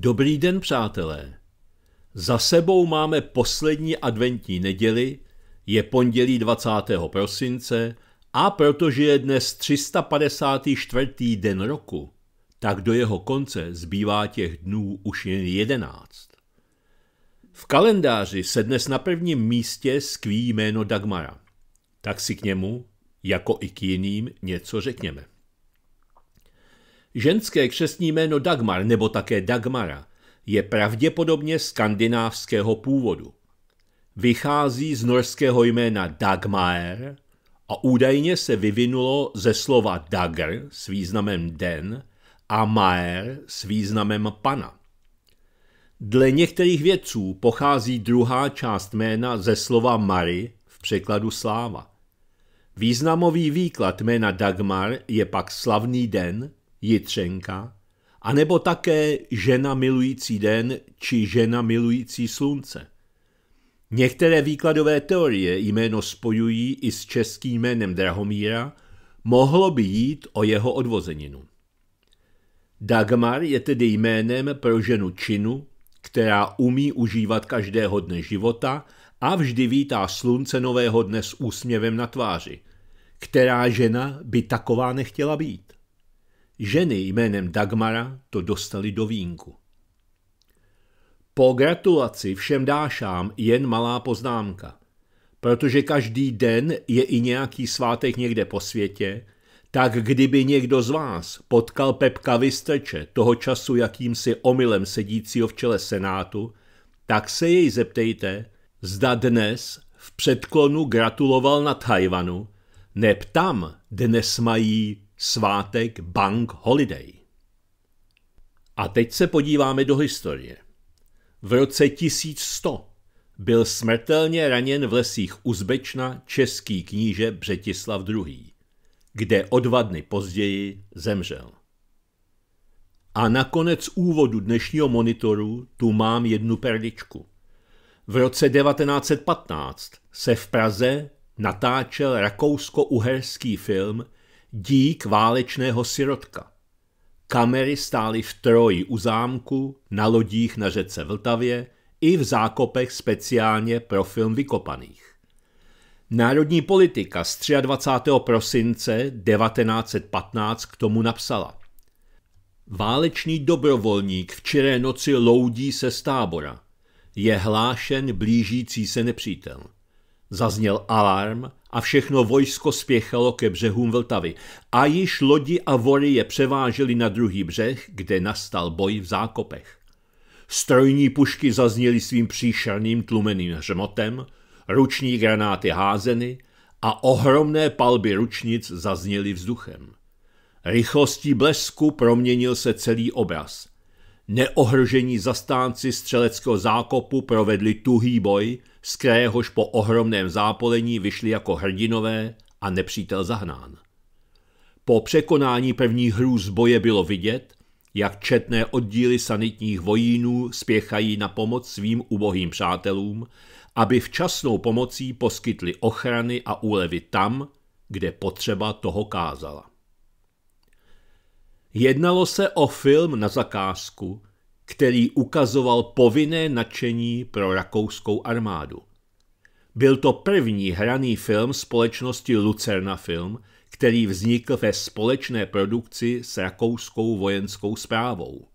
Dobrý den, přátelé. Za sebou máme poslední adventní neděli, je pondělí 20. prosince a protože je dnes 354. den roku, tak do jeho konce zbývá těch dnů už jen 11. V kalendáři se dnes na prvním místě skví jméno Dagmara. Tak si k němu, jako i k jiným, něco řekněme. Ženské křesní jméno Dagmar nebo také Dagmara je pravděpodobně skandinávského původu. Vychází z norského jména Dagmar a údajně se vyvinulo ze slova dagr s významem den a maer s významem pana. Dle některých vědců pochází druhá část jména ze slova Mary v překladu sláva. Významový výklad jména Dagmar je pak slavný den, Jitřenka, anebo také žena milující den či žena milující slunce. Některé výkladové teorie jméno spojují i s českým jménem Drahomíra, mohlo by jít o jeho odvozeninu. Dagmar je tedy jménem pro ženu činu, která umí užívat každého dne života a vždy vítá slunce nového dne s úsměvem na tváři. Která žena by taková nechtěla být? Ženy jménem Dagmara to dostali do vínku. Po gratulaci všem dášám jen malá poznámka. Protože každý den je i nějaký svátek někde po světě, tak kdyby někdo z vás potkal Pepka Vystrče, toho času jakýmsi omylem sedícího v čele Senátu, tak se jej zeptejte, zda dnes v předklonu gratuloval na Tajvanu, neb tam dnes mají svátek Bank Holiday. A teď se podíváme do historie. V roce 1100 byl smrtelně raněn v lesích Uzbečna český kníže Břetislav II kde o dva dny později zemřel. A nakonec úvodu dnešního monitoru tu mám jednu perličku. V roce 1915 se v Praze natáčel rakousko-uherský film Dík válečného sirotka. Kamery stály v Troji u zámku, na lodích na řece Vltavě i v zákopech speciálně pro film Vykopaných. Národní politika z 23. prosince 1915 k tomu napsala. Válečný dobrovolník v čiré noci loudí se z tábora. Je hlášen blížící se nepřítel. Zazněl alarm a všechno vojsko spěchalo ke břehům Vltavy a již lodi a vory je převáželi na druhý břeh, kde nastal boj v zákopech. Strojní pušky zazněly svým příšerným tlumeným hřmotem, ruční granáty házeny a ohromné palby ručnic zazněly vzduchem. Rychlostí blesku proměnil se celý obraz. Neohržení zastánci střeleckého zákopu provedli tuhý boj, z kteréhož po ohromném zápolení vyšli jako hrdinové a nepřítel zahnán. Po překonání prvních hrůz boje bylo vidět, jak četné oddíly sanitních vojínů spěchají na pomoc svým ubohým přátelům aby včasnou pomocí poskytli ochrany a úlevy tam, kde potřeba toho kázala. Jednalo se o film na zakázku, který ukazoval povinné nadšení pro rakouskou armádu. Byl to první hraný film společnosti Lucerna Film, který vznikl ve společné produkci s rakouskou vojenskou zprávou.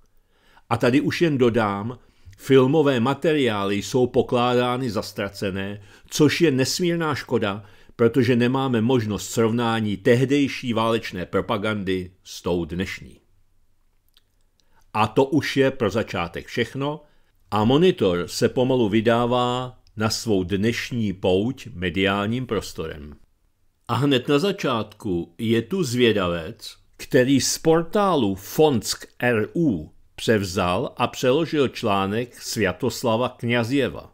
A tady už jen dodám, Filmové materiály jsou pokládány za ztracené, což je nesmírná škoda, protože nemáme možnost srovnání tehdejší válečné propagandy s tou dnešní. A to už je pro začátek všechno a monitor se pomalu vydává na svou dnešní pouť mediálním prostorem. A hned na začátku je tu zvědavec, který z portálu Fonsk.ru převzal a přeložil článek Sviatoslava Kňazěva.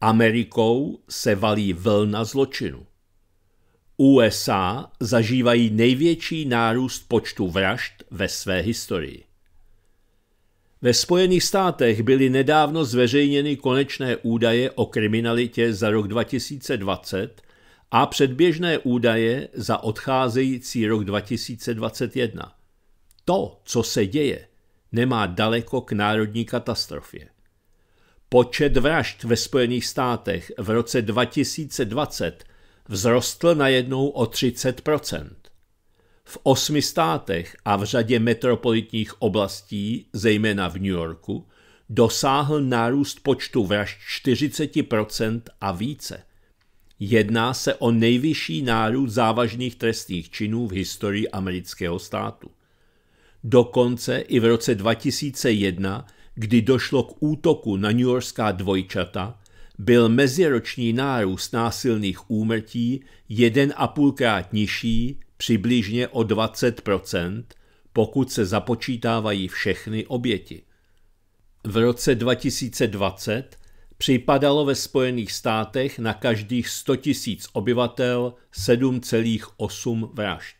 Amerikou se valí vlna zločinu. USA zažívají největší nárůst počtu vražd ve své historii. Ve Spojených státech byly nedávno zveřejněny konečné údaje o kriminalitě za rok 2020 a předběžné údaje za odcházející rok 2021. To, co se děje, nemá daleko k národní katastrofě. Počet vražd ve Spojených státech v roce 2020 vzrostl najednou o 30 V osmi státech a v řadě metropolitních oblastí, zejména v New Yorku, dosáhl nárůst počtu vražd 40% a více. Jedná se o nejvyšší nárůst závažných trestných činů v historii amerického státu. Dokonce i v roce 2001, kdy došlo k útoku na New Yorkská dvojčata, byl meziroční nárůst násilných úmrtí 1,5 krát nižší, přibližně o 20% pokud se započítávají všechny oběti. V roce 2020 připadalo ve Spojených státech na každých 100 000 obyvatel 7,8 vražd.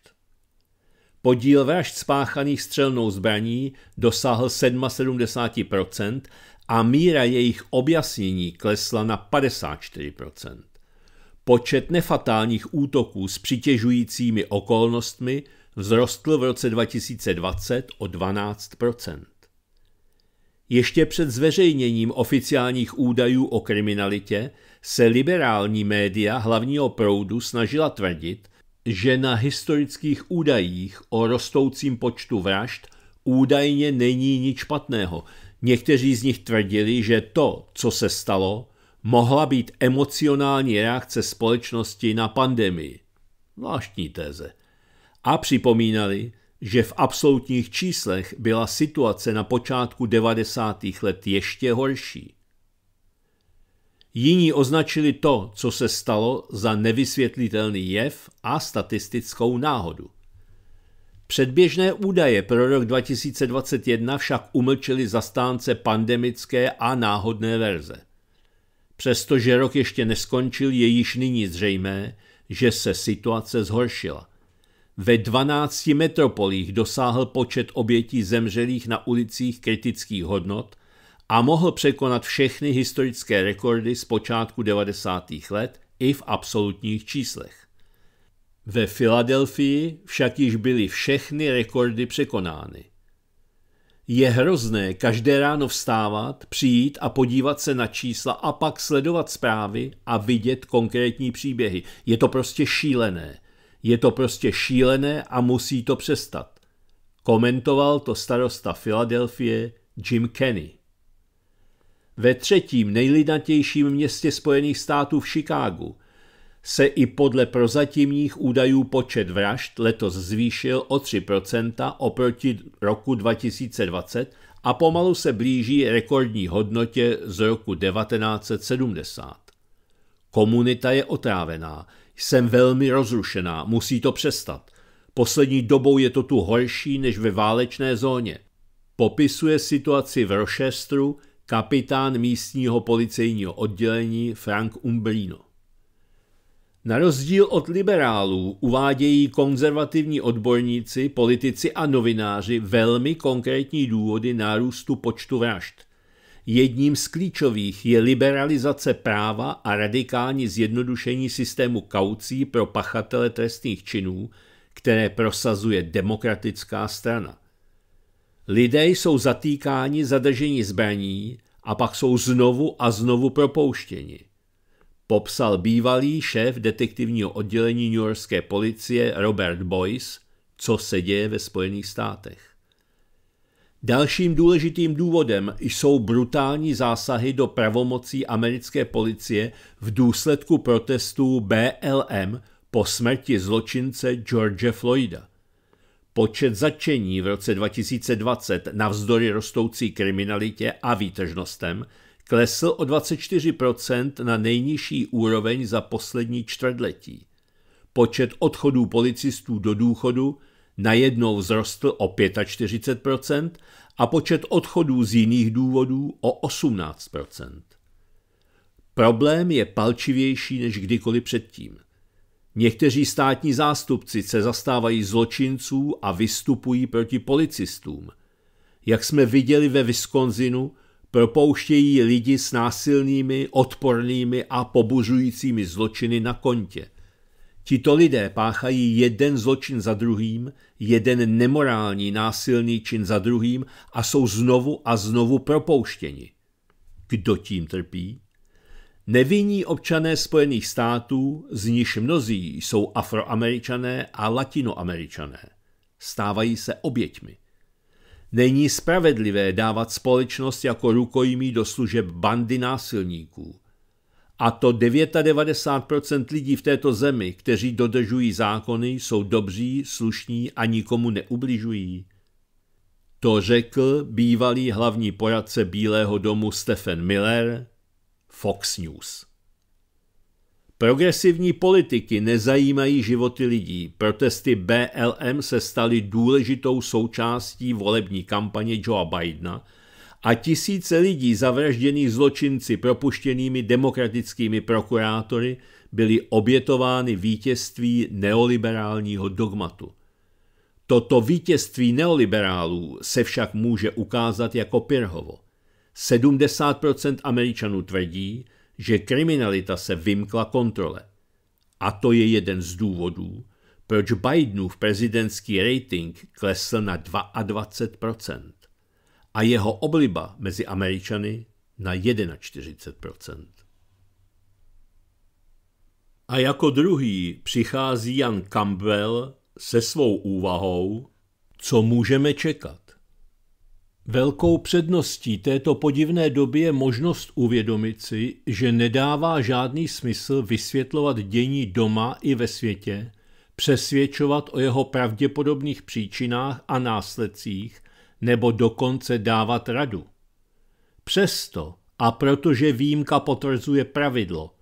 Podíl vražd spáchaných střelnou zbraní dosáhl 77% a míra jejich objasnění klesla na 54%. Počet nefatálních útoků s přitěžujícími okolnostmi vzrostl v roce 2020 o 12%. Ještě před zveřejněním oficiálních údajů o kriminalitě se liberální média hlavního proudu snažila tvrdit, že na historických údajích o rostoucím počtu vražd údajně není nic špatného. Někteří z nich tvrdili, že to, co se stalo, mohla být emocionální reakce společnosti na pandemii. Zvláštní téze. A připomínali, že v absolutních číslech byla situace na počátku 90. let ještě horší. Jiní označili to, co se stalo, za nevysvětlitelný jev a statistickou náhodu. Předběžné údaje pro rok 2021 však umlčeli zastánce pandemické a náhodné verze. Přestože rok ještě neskončil, je již nyní zřejmé, že se situace zhoršila. Ve 12 metropolích dosáhl počet obětí zemřelých na ulicích kritických hodnot a mohl překonat všechny historické rekordy z počátku 90. let i v absolutních číslech. Ve Filadelfii však již byly všechny rekordy překonány. Je hrozné každé ráno vstávat, přijít a podívat se na čísla a pak sledovat zprávy a vidět konkrétní příběhy. Je to prostě šílené. Je to prostě šílené a musí to přestat. Komentoval to starosta Filadelfie Jim Kenny. Ve třetím nejlidnatějším městě Spojených států v Chicagu se i podle prozatímních údajů počet vražd letos zvýšil o 3% oproti roku 2020 a pomalu se blíží rekordní hodnotě z roku 1970. Komunita je otrávená, jsem velmi rozrušená, musí to přestat. Poslední dobou je to tu horší než ve válečné zóně. Popisuje situaci v Rochesteru kapitán místního policejního oddělení Frank Umbrino. Na rozdíl od liberálů uvádějí konzervativní odborníci, politici a novináři velmi konkrétní důvody nárůstu počtu vražd – Jedním z klíčových je liberalizace práva a radikální zjednodušení systému kaucí pro pachatele trestných činů, které prosazuje demokratická strana. Lidé jsou zatýkáni zadržení zbraní a pak jsou znovu a znovu propouštěni. Popsal bývalý šéf detektivního oddělení New Yorkské policie Robert Boyce, co se děje ve Spojených státech. Dalším důležitým důvodem jsou brutální zásahy do pravomocí americké policie v důsledku protestů BLM po smrti zločince George Floyda. Počet začení v roce 2020 navzdory rostoucí kriminalitě a výtržnostem klesl o 24% na nejnižší úroveň za poslední čtvrtletí. Počet odchodů policistů do důchodu najednou vzrostl o 45% a počet odchodů z jiných důvodů o 18%. Problém je palčivější než kdykoliv předtím. Někteří státní zástupci se zastávají zločinců a vystupují proti policistům. Jak jsme viděli ve Wisconsinu, propouštějí lidi s násilnými, odpornými a pobuřujícími zločiny na kontě. Tito lidé páchají jeden zločin za druhým, jeden nemorální násilný čin za druhým a jsou znovu a znovu propouštěni. Kdo tím trpí? Nevinní občané Spojených států, z níž mnozí jsou afroameričané a latinoameričané, stávají se oběťmi. Není spravedlivé dávat společnost jako rukojmí do služeb bandy násilníků. A to 99% lidí v této zemi, kteří dodržují zákony, jsou dobří, slušní a nikomu neubližují. To řekl bývalý hlavní poradce Bílého domu Stephen Miller, Fox News. Progresivní politiky nezajímají životy lidí. Protesty BLM se staly důležitou součástí volební kampaně Joea Bidena a tisíce lidí zavražděných zločinci propuštěnými demokratickými prokurátory byly obětovány vítězství neoliberálního dogmatu. Toto vítězství neoliberálů se však může ukázat jako Pirhovo. 70% Američanů tvrdí, že kriminalita se vymkla kontrole. A to je jeden z důvodů, proč Bidenův prezidentský rating klesl na 22% a jeho obliba mezi Američany na 41%. A jako druhý přichází Jan Campbell se svou úvahou, co můžeme čekat. Velkou předností této podivné doby je možnost uvědomit si, že nedává žádný smysl vysvětlovat dění doma i ve světě, přesvědčovat o jeho pravděpodobných příčinách a následcích nebo dokonce dávat radu. Přesto, a protože výjimka potvrzuje pravidlo,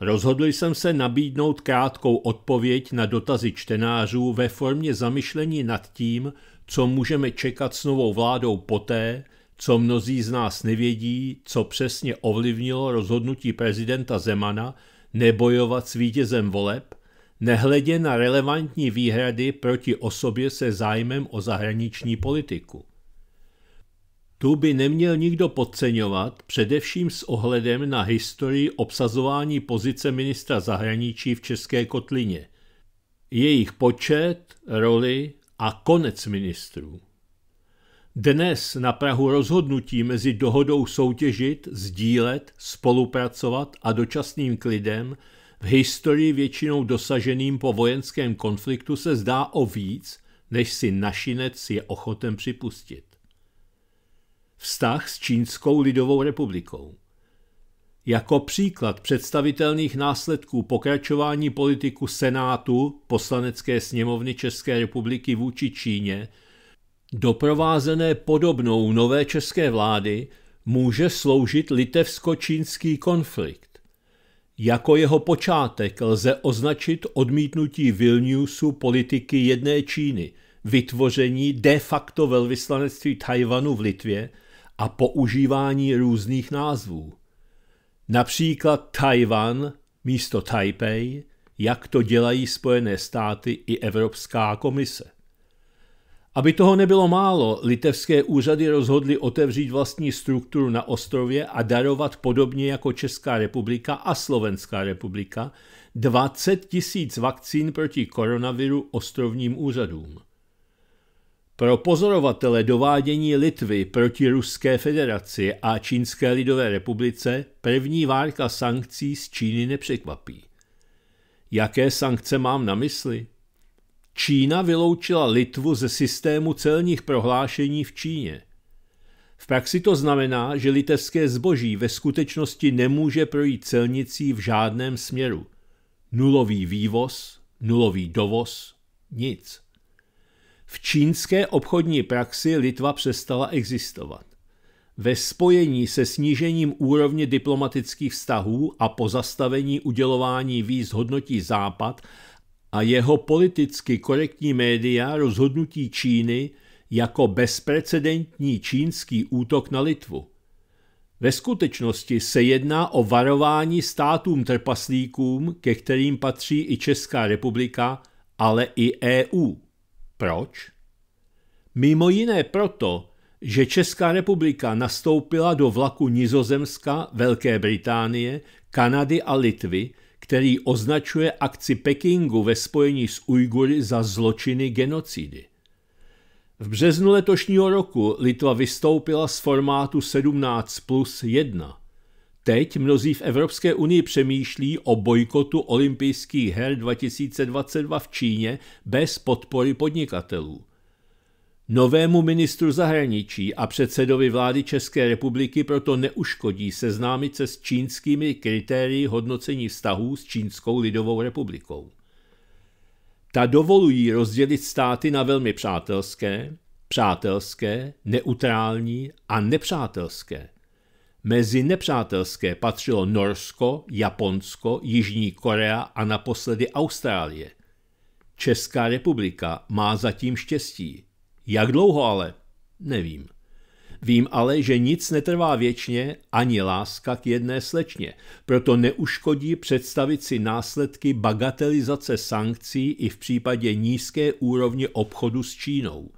rozhodl jsem se nabídnout krátkou odpověď na dotazy čtenářů ve formě zamyšlení nad tím, co můžeme čekat s novou vládou poté, co mnozí z nás nevědí, co přesně ovlivnilo rozhodnutí prezidenta Zemana nebojovat s vítězem voleb, nehledě na relevantní výhrady proti osobě se zájmem o zahraniční politiku. Tu by neměl nikdo podceňovat, především s ohledem na historii obsazování pozice ministra zahraničí v České kotlině. Jejich počet, roli a konec ministrů. Dnes na Prahu rozhodnutí mezi dohodou soutěžit, sdílet, spolupracovat a dočasným klidem v historii většinou dosaženým po vojenském konfliktu se zdá o víc, než si našinec je ochoten připustit. Vztah s Čínskou lidovou republikou. Jako příklad představitelných následků pokračování politiku Senátu poslanecké sněmovny České republiky vůči Číně, doprovázené podobnou nové české vlády, může sloužit litevsko-čínský konflikt. Jako jeho počátek lze označit odmítnutí Vilniusu politiky jedné Číny, vytvoření de facto velvyslanectví Tajvanu v Litvě a používání různých názvů. Například Tajvan místo Taipei, jak to dělají Spojené státy i Evropská komise. Aby toho nebylo málo, litevské úřady rozhodly otevřít vlastní strukturu na ostrově a darovat podobně jako Česká republika a Slovenská republika 20 tisíc vakcín proti koronaviru ostrovním úřadům. Pro pozorovatele dovádění Litvy proti Ruské federaci a Čínské lidové republice první várka sankcí z Číny nepřekvapí. Jaké sankce mám na mysli? Čína vyloučila Litvu ze systému celních prohlášení v Číně. V praxi to znamená, že litevské zboží ve skutečnosti nemůže projít celnicí v žádném směru. Nulový vývoz, nulový dovoz, nic. V čínské obchodní praxi Litva přestala existovat. Ve spojení se snížením úrovně diplomatických vztahů a pozastavení udělování víz hodnotí Západ a jeho politicky korektní média rozhodnutí Číny jako bezprecedentní čínský útok na Litvu. Ve skutečnosti se jedná o varování státům trpaslíkům, ke kterým patří i Česká republika, ale i EU. Proč? Mimo jiné proto, že Česká republika nastoupila do vlaku Nizozemska, Velké Británie, Kanady a Litvy, který označuje akci Pekingu ve spojení s Ujgury za zločiny genocidy. V březnu letošního roku Litva vystoupila z formátu 17 plus 1. Teď mnozí v Evropské unii přemýšlí o bojkotu olympijských her 2022 v Číně bez podpory podnikatelů. Novému ministru zahraničí a předsedovi vlády České republiky proto neuškodí seznámit se s čínskými kritérii hodnocení vztahů s Čínskou lidovou republikou. Ta dovolují rozdělit státy na velmi přátelské, přátelské, neutrální a nepřátelské. Mezi nepřátelské patřilo Norsko, Japonsko, Jižní Korea a naposledy Austrálie. Česká republika má zatím štěstí. Jak dlouho ale? Nevím. Vím ale, že nic netrvá věčně, ani láska k jedné slečně, proto neuškodí představit si následky bagatelizace sankcí i v případě nízké úrovně obchodu s Čínou.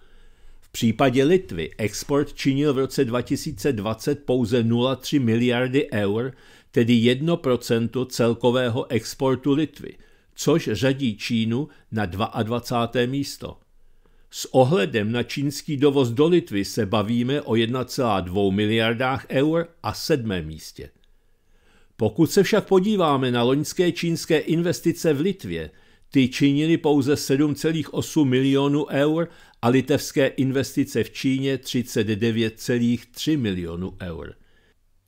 Případě Litvy export činil v roce 2020 pouze 0,3 miliardy eur, tedy 1% celkového exportu Litvy, což řadí Čínu na 22. místo. S ohledem na čínský dovoz do Litvy se bavíme o 1,2 miliardách eur a sedmém místě. Pokud se však podíváme na loňské čínské investice v Litvě, ty činily pouze 7,8 milionů eur a litevské investice v Číně 39,3 milionů eur.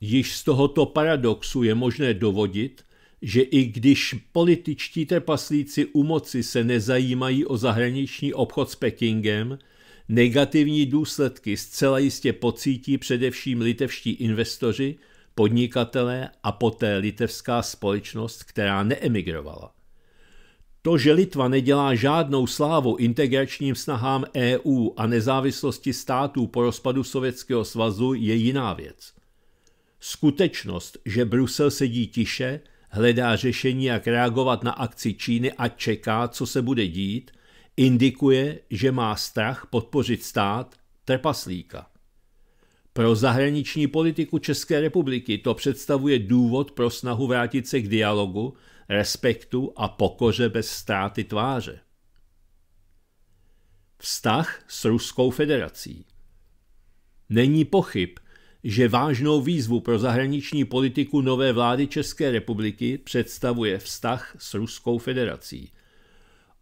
Již z tohoto paradoxu je možné dovodit, že i když političtí trpaslíci u moci se nezajímají o zahraniční obchod s Pekingem, negativní důsledky zcela jistě pocítí především litevští investoři, podnikatelé a poté litevská společnost, která neemigrovala. To, že Litva nedělá žádnou slávu integračním snahám EU a nezávislosti států po rozpadu Sovětského svazu, je jiná věc. Skutečnost, že Brusel sedí tiše, hledá řešení, jak reagovat na akci Číny a čeká, co se bude dít, indikuje, že má strach podpořit stát trpaslíka. Pro zahraniční politiku České republiky to představuje důvod pro snahu vrátit se k dialogu, respektu a pokoře bez ztráty tváře. Vztah s Ruskou federací. Není pochyb, že vážnou výzvu pro zahraniční politiku nové vlády České republiky představuje vztah s Ruskou federací.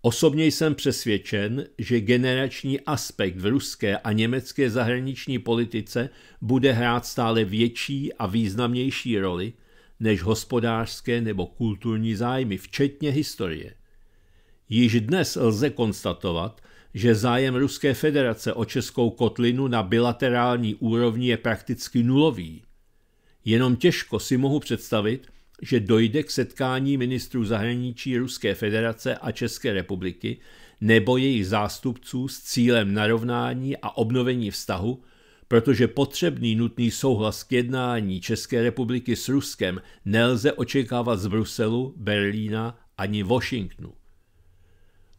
Osobně jsem přesvědčen, že generační aspekt v ruské a německé zahraniční politice bude hrát stále větší a významnější roli než hospodářské nebo kulturní zájmy, včetně historie. Již dnes lze konstatovat, že zájem Ruské federace o Českou kotlinu na bilaterální úrovni je prakticky nulový. Jenom těžko si mohu představit, že dojde k setkání ministrů zahraničí Ruské federace a České republiky nebo jejich zástupců s cílem narovnání a obnovení vztahu, protože potřebný nutný souhlas k jednání České republiky s Ruskem nelze očekávat z Bruselu, Berlína ani Washingtonu.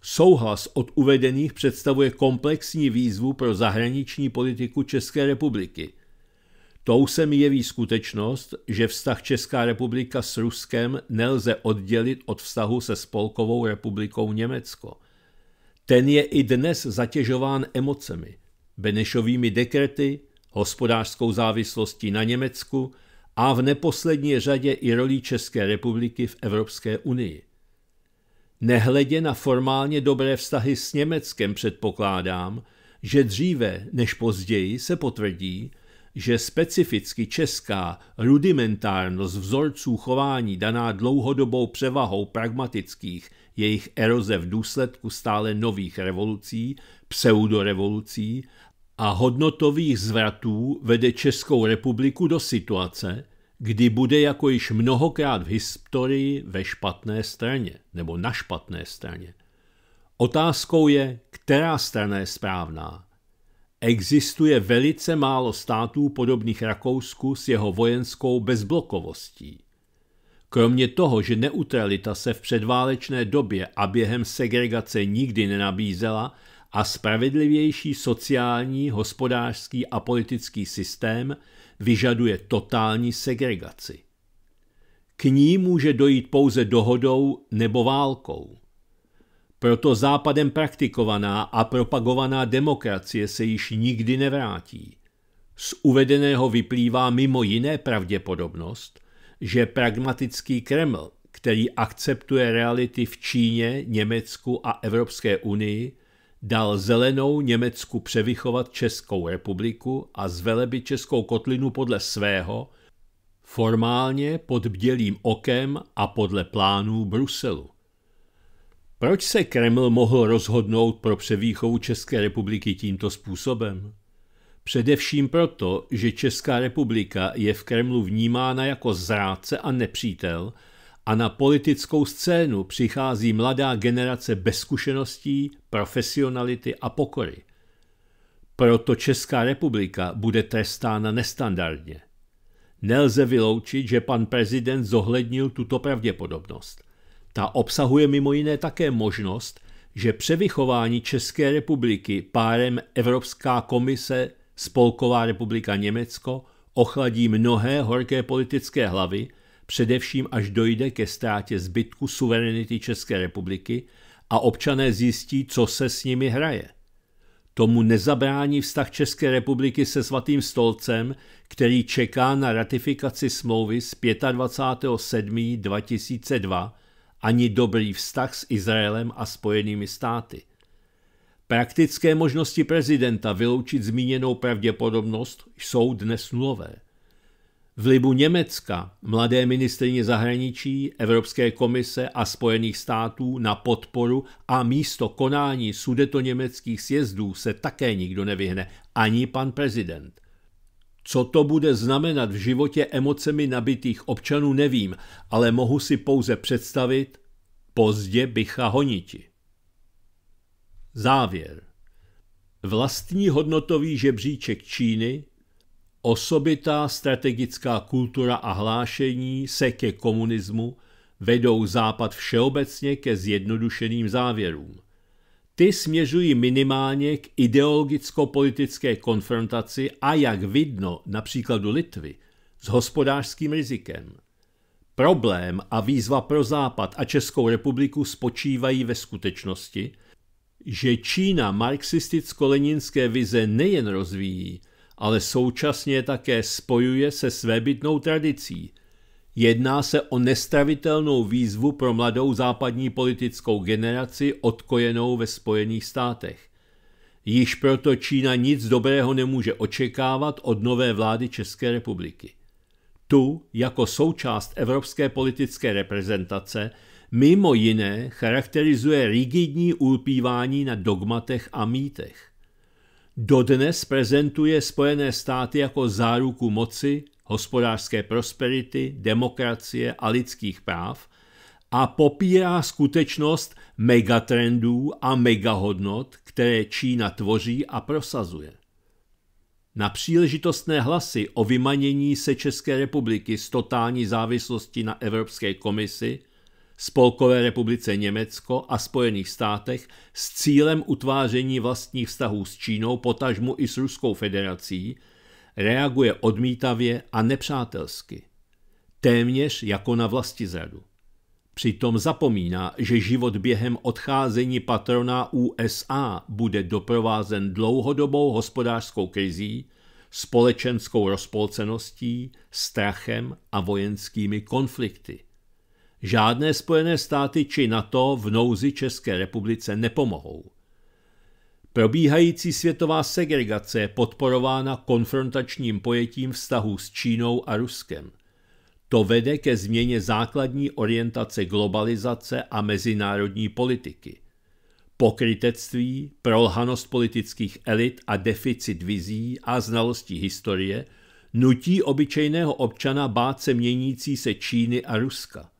Souhlas od uvedených představuje komplexní výzvu pro zahraniční politiku České republiky. Tou se mi jeví skutečnost, že vztah Česká republika s Ruskem nelze oddělit od vztahu se Spolkovou republikou Německo. Ten je i dnes zatěžován emocemi, Benešovými dekrety, hospodářskou závislostí na Německu a v neposlední řadě i rolí České republiky v Evropské unii. Nehledě na formálně dobré vztahy s Německem předpokládám, že dříve než později se potvrdí, že specificky česká rudimentárnost vzorců chování daná dlouhodobou převahou pragmatických jejich eroze v důsledku stále nových revolucí, pseudorevolucí a hodnotových zvratů vede Českou republiku do situace, kdy bude jako již mnohokrát v historii ve špatné straně nebo na špatné straně. Otázkou je, která strana je správná. Existuje velice málo států podobných Rakousku s jeho vojenskou bezblokovostí. Kromě toho, že neutralita se v předválečné době a během segregace nikdy nenabízela a spravedlivější sociální, hospodářský a politický systém vyžaduje totální segregaci. K ní může dojít pouze dohodou nebo válkou. Proto západem praktikovaná a propagovaná demokracie se již nikdy nevrátí. Z uvedeného vyplývá mimo jiné pravděpodobnost, že pragmatický Kreml, který akceptuje reality v Číně, Německu a Evropské unii, dal zelenou Německu převychovat Českou republiku a zvelebit Českou kotlinu podle svého, formálně pod bdělým okem a podle plánů Bruselu. Proč se Kreml mohl rozhodnout pro převýchovu České republiky tímto způsobem? Především proto, že Česká republika je v Kremlu vnímána jako zrádce a nepřítel a na politickou scénu přichází mladá generace bez zkušeností, profesionality a pokory. Proto Česká republika bude trestána nestandardně. Nelze vyloučit, že pan prezident zohlednil tuto pravděpodobnost. Ta obsahuje mimo jiné také možnost, že převychování České republiky párem Evropská komise Spolková republika Německo ochladí mnohé horké politické hlavy, především až dojde ke ztrátě zbytku suverenity České republiky a občané zjistí, co se s nimi hraje. Tomu nezabrání vztah České republiky se svatým stolcem, který čeká na ratifikaci smlouvy z 25.7.2002, ani dobrý vztah s Izraelem a Spojenými státy. Praktické možnosti prezidenta vyloučit zmíněnou pravděpodobnost jsou dnes nulové. Vlivu Německa, mladé ministrině zahraničí, Evropské komise a Spojených států na podporu a místo konání německých sjezdů se také nikdo nevyhne, ani pan prezident. Co to bude znamenat v životě emocemi nabitých občanů, nevím, ale mohu si pouze představit pozdě bycha honiti. Závěr. Vlastní hodnotový žebříček Číny Osobitá strategická kultura a hlášení se ke komunismu vedou Západ všeobecně ke zjednodušeným závěrům. Ty směřují minimálně k ideologicko-politické konfrontaci a jak vidno například do Litvy s hospodářským rizikem. Problém a výzva pro Západ a Českou republiku spočívají ve skutečnosti, že Čína marxisticko-leninské vize nejen rozvíjí, ale současně také spojuje se svébytnou tradicí. Jedná se o nestravitelnou výzvu pro mladou západní politickou generaci odkojenou ve Spojených státech. Již proto Čína nic dobrého nemůže očekávat od nové vlády České republiky. Tu, jako součást evropské politické reprezentace, mimo jiné charakterizuje rigidní ulpívání na dogmatech a mýtech. Dodnes prezentuje Spojené státy jako záruku moci, hospodářské prosperity, demokracie a lidských práv a popírá skutečnost megatrendů a megahodnot, které Čína tvoří a prosazuje. Na příležitostné hlasy o vymanění se České republiky z totální závislosti na Evropské komisi – Spolkové republice Německo a Spojených státech s cílem utváření vlastních vztahů s Čínou, potažmu i s Ruskou federací, reaguje odmítavě a nepřátelsky. Téměř jako na vlastizradu. Přitom zapomíná, že život během odcházení patrona USA bude doprovázen dlouhodobou hospodářskou krizí, společenskou rozpolceností, strachem a vojenskými konflikty. Žádné Spojené státy či NATO v nouzi České republice nepomohou. Probíhající světová segregace je podporována konfrontačním pojetím vztahů s Čínou a Ruskem. To vede ke změně základní orientace globalizace a mezinárodní politiky. Pokrytectví, prolhanost politických elit a deficit vizí a znalostí historie nutí obyčejného občana bát se měnící se Číny a Ruska –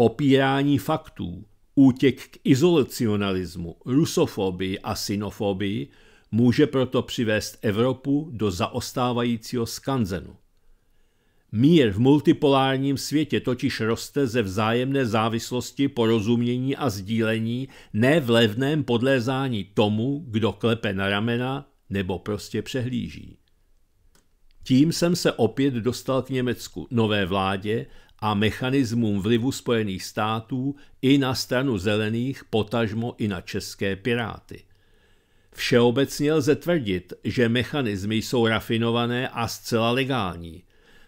popírání faktů, útěk k izolacionalismu, rusofobii a synofobii může proto přivést Evropu do zaostávajícího skanzenu. Mír v multipolárním světě totiž roste ze vzájemné závislosti, porozumění a sdílení, ne v levném podlézání tomu, kdo klepe na ramena nebo prostě přehlíží. Tím jsem se opět dostal k Německu, nové vládě a mechanismům vlivu Spojených států i na stranu zelených, potažmo i na české piráty. Všeobecně lze tvrdit, že mechanismy jsou rafinované a zcela legální.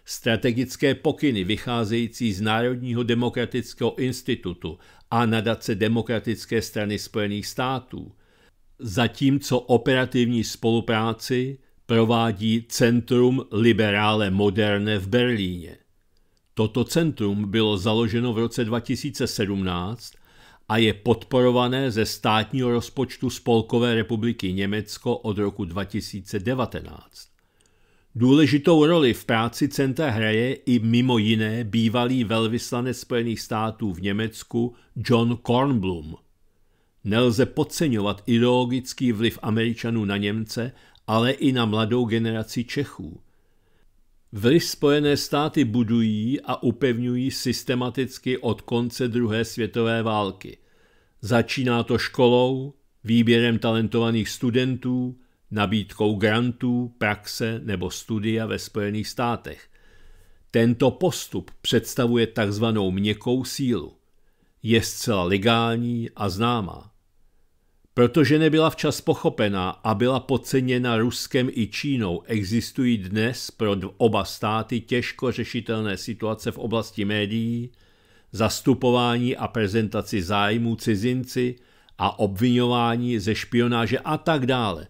Strategické pokyny vycházející z Národního demokratického institutu a nadace Demokratické strany Spojených států, zatímco operativní spolupráci provádí Centrum Liberale Moderne v Berlíně. Toto centrum bylo založeno v roce 2017 a je podporované ze státního rozpočtu Spolkové republiky Německo od roku 2019. Důležitou roli v práci centra hraje i mimo jiné bývalý velvyslanec Spojených států v Německu John Kornblum. Nelze podceňovat ideologický vliv Američanů na Němce, ale i na mladou generaci Čechů. Vliv Spojené státy budují a upevňují systematicky od konce druhé světové války. Začíná to školou, výběrem talentovaných studentů, nabídkou grantů, praxe nebo studia ve Spojených státech. Tento postup představuje takzvanou měkkou sílu. Je zcela legální a známá. Protože nebyla včas pochopená a byla podceněna Ruskem i Čínou, existují dnes pro oba státy těžko řešitelné situace v oblasti médií, zastupování a prezentaci zájmů cizinci a obvinování ze špionáže a tak dále.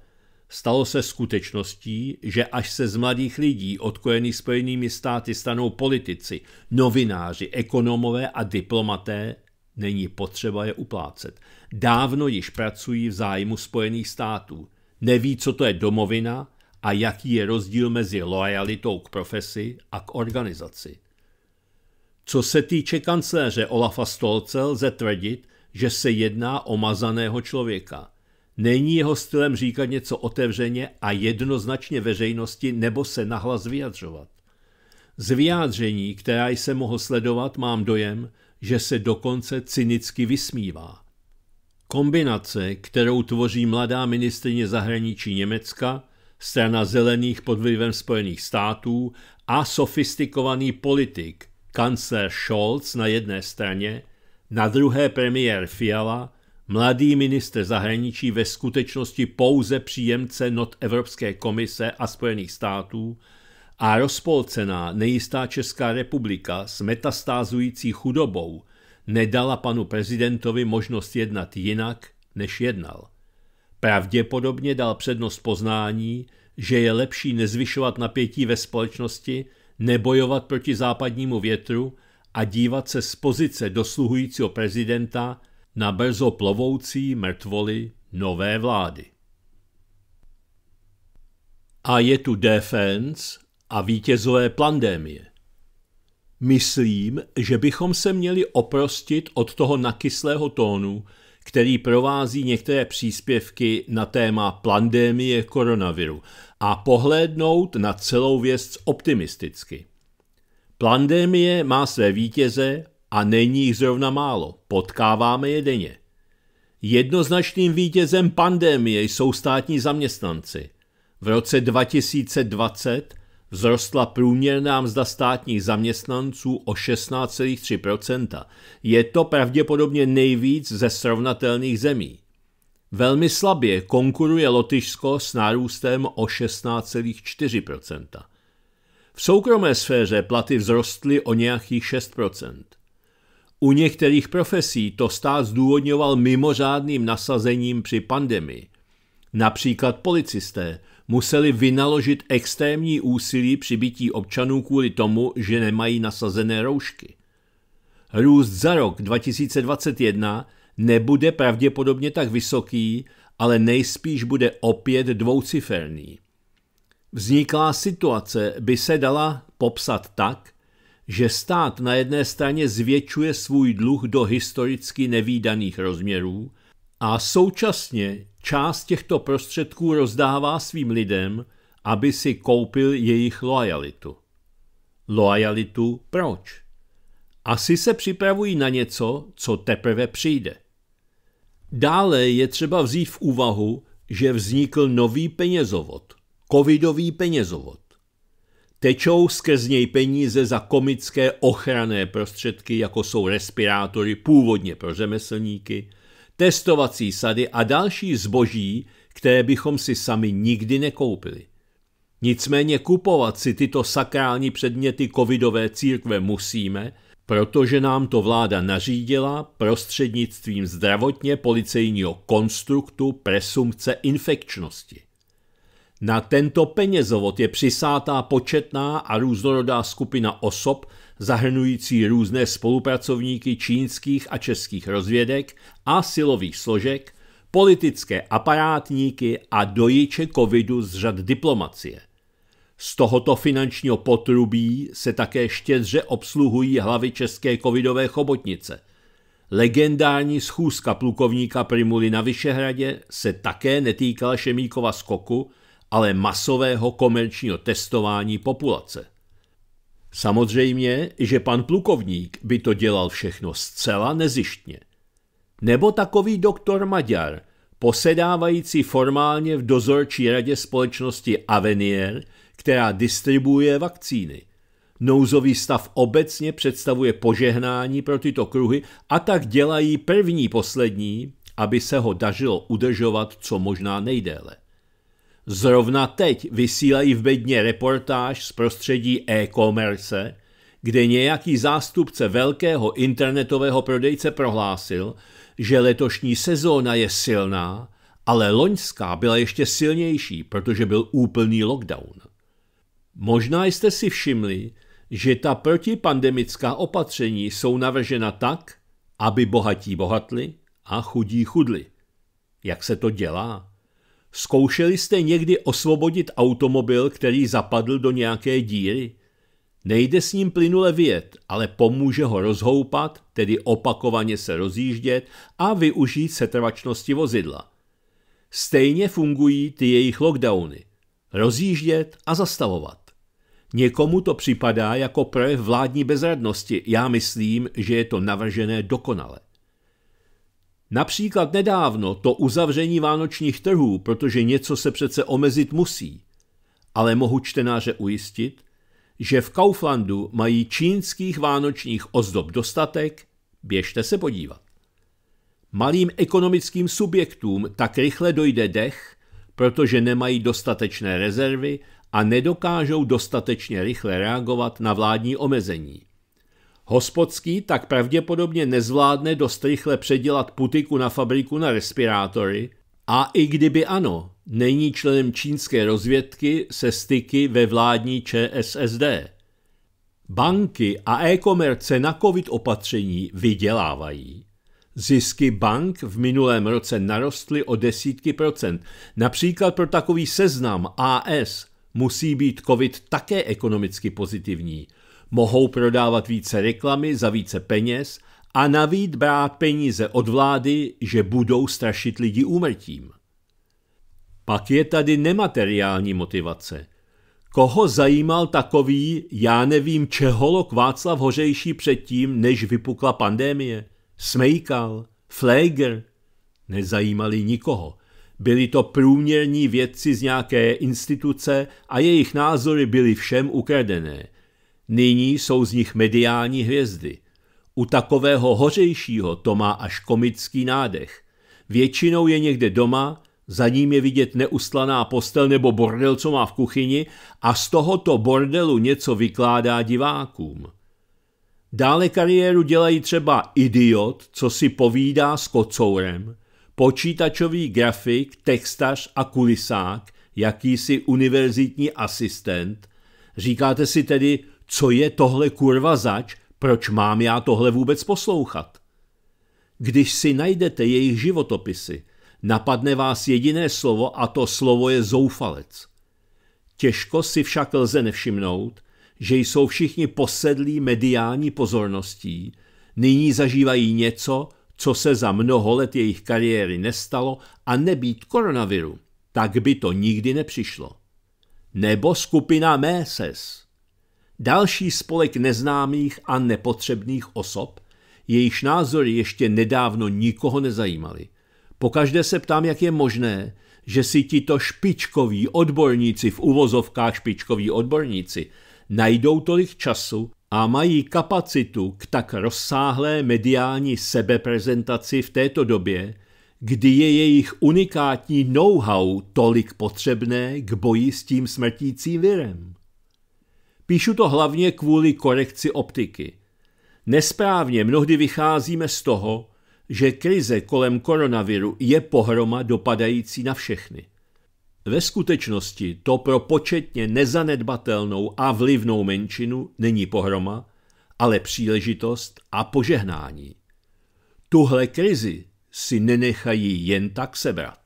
Stalo se skutečností, že až se z mladých lidí odkojených spojenými státy stanou politici, novináři, ekonomové a diplomaté, není potřeba je uplácet. Dávno již pracují v zájmu Spojených států. Neví, co to je domovina a jaký je rozdíl mezi lojalitou k profesi a k organizaci. Co se týče kancléře Olafa Stolce, lze tvrdit, že se jedná o mazaného člověka. Není jeho stylem říkat něco otevřeně a jednoznačně veřejnosti nebo se nahlas vyjadřovat. Z vyjádření, která jsem mohl sledovat, mám dojem, že se dokonce cynicky vysmívá. Kombinace, kterou tvoří mladá ministrině zahraničí Německa, strana zelených pod vlivem Spojených států a sofistikovaný politik, kancler Scholz na jedné straně, na druhé premiér Fiala, mladý minister zahraničí ve skutečnosti pouze příjemce not Evropské komise a Spojených států a rozpolcená nejistá Česká republika s metastázující chudobou nedala panu prezidentovi možnost jednat jinak, než jednal. Pravděpodobně dal přednost poznání, že je lepší nezvyšovat napětí ve společnosti, nebojovat proti západnímu větru a dívat se z pozice dosluhujícího prezidenta na brzo plovoucí mrtvoly nové vlády. A je tu defense a vítězové plandémie. Myslím, že bychom se měli oprostit od toho nakyslého tónu, který provází některé příspěvky na téma pandémie koronaviru a pohlédnout na celou věc optimisticky. Pandémie má své vítěze a není jich zrovna málo, potkáváme je denně. Jednoznačným vítězem pandémie jsou státní zaměstnanci. V roce 2020 vzrostla průměrná mzda státních zaměstnanců o 16,3%. Je to pravděpodobně nejvíc ze srovnatelných zemí. Velmi slabě konkuruje Lotyšsko s nárůstem o 16,4%. V soukromé sféře platy vzrostly o nějakých 6%. U některých profesí to stát zdůvodňoval mimořádným nasazením při pandemii. Například policisté museli vynaložit extrémní úsilí při bytí občanů kvůli tomu, že nemají nasazené roušky. Růst za rok 2021 nebude pravděpodobně tak vysoký, ale nejspíš bude opět dvouciferný. Vzniklá situace by se dala popsat tak, že stát na jedné straně zvětšuje svůj dluh do historicky nevýdaných rozměrů a současně část těchto prostředků rozdává svým lidem, aby si koupil jejich loajalitu. Loajalitu proč? Asi se připravují na něco, co teprve přijde. Dále je třeba vzít v úvahu, že vznikl nový penězovod, covidový penězovod. Tečou skrz něj peníze za komické ochranné prostředky, jako jsou respirátory původně pro řemeslníky, testovací sady a další zboží, které bychom si sami nikdy nekoupili. Nicméně kupovat si tyto sakrální předměty covidové církve musíme, protože nám to vláda nařídila prostřednictvím zdravotně policejního konstruktu presumce infekčnosti. Na tento penězovod je přisátá početná a různorodá skupina osob, zahrnující různé spolupracovníky čínských a českých rozvědek a silových složek, politické aparátníky a dojiče covidu z řad diplomacie. Z tohoto finančního potrubí se také štědře obsluhují hlavy české covidové chobotnice. Legendární schůzka plukovníka Primuly na Vyšehradě se také netýkala Šemíkova skoku, ale masového komerčního testování populace. Samozřejmě, že pan plukovník by to dělal všechno zcela nezištně. Nebo takový doktor Maďar, posedávající formálně v dozorčí radě společnosti Avenier, která distribuuje vakcíny. Nouzový stav obecně představuje požehnání pro tyto kruhy a tak dělají první poslední, aby se ho dařilo udržovat co možná nejdéle. Zrovna teď vysílají v bedně reportáž z prostředí e-commerce, kde nějaký zástupce velkého internetového prodejce prohlásil, že letošní sezóna je silná, ale loňská byla ještě silnější, protože byl úplný lockdown. Možná jste si všimli, že ta protipandemická opatření jsou navržena tak, aby bohatí bohatli a chudí chudli. Jak se to dělá? Zkoušeli jste někdy osvobodit automobil, který zapadl do nějaké díry? Nejde s ním plynule vyjet, ale pomůže ho rozhoupat, tedy opakovaně se rozjíždět a využít setrvačnosti vozidla. Stejně fungují ty jejich lockdowny. Rozjíždět a zastavovat. Někomu to připadá jako projev vládní bezradnosti. Já myslím, že je to navržené dokonale. Například nedávno to uzavření vánočních trhů, protože něco se přece omezit musí. Ale mohu čtenáře ujistit, že v Kauflandu mají čínských vánočních ozdob dostatek, běžte se podívat. Malým ekonomickým subjektům tak rychle dojde dech, protože nemají dostatečné rezervy a nedokážou dostatečně rychle reagovat na vládní omezení. Hospodský tak pravděpodobně nezvládne dost rychle předělat putiku na fabriku na respirátory a i kdyby ano, není členem čínské rozvědky se styky ve vládní ČSSD. Banky a e-komerce na covid opatření vydělávají. Zisky bank v minulém roce narostly o desítky procent. Například pro takový seznam AS musí být covid také ekonomicky pozitivní – mohou prodávat více reklamy za více peněz a navíc brát peníze od vlády, že budou strašit lidi úmrtím. Pak je tady nemateriální motivace. Koho zajímal takový, já nevím, čeholok Václav Hořejší předtím, než vypukla pandémie? Smejkal, Fleger? Nezajímali nikoho. Byli to průměrní vědci z nějaké instituce a jejich názory byly všem ukradené. Nyní jsou z nich mediální hvězdy. U takového hořejšího to má až komický nádech. Většinou je někde doma, za ním je vidět neustlaná postel nebo bordel, co má v kuchyni a z tohoto bordelu něco vykládá divákům. Dále kariéru dělají třeba idiot, co si povídá s kocourem, počítačový grafik, textař a kulisák, jakýsi univerzitní asistent. Říkáte si tedy, co je tohle kurva zač, proč mám já tohle vůbec poslouchat? Když si najdete jejich životopisy, napadne vás jediné slovo a to slovo je zoufalec. Těžko si však lze nevšimnout, že jsou všichni posedlí mediální pozorností, nyní zažívají něco, co se za mnoho let jejich kariéry nestalo a nebýt koronaviru, tak by to nikdy nepřišlo. Nebo skupina Méses – Další spolek neznámých a nepotřebných osob, jejichž názory ještě nedávno nikoho nezajímaly. Pokaždé se ptám, jak je možné, že si tito špičkoví odborníci v uvozovkách špičkoví odborníci najdou tolik času a mají kapacitu k tak rozsáhlé mediální sebeprezentaci v této době, kdy je jejich unikátní know-how tolik potřebné k boji s tím smrtícím virem. Píšu to hlavně kvůli korekci optiky. Nesprávně mnohdy vycházíme z toho, že krize kolem koronaviru je pohroma dopadající na všechny. Ve skutečnosti to pro početně nezanedbatelnou a vlivnou menšinu není pohroma, ale příležitost a požehnání. Tuhle krizi si nenechají jen tak sebrat.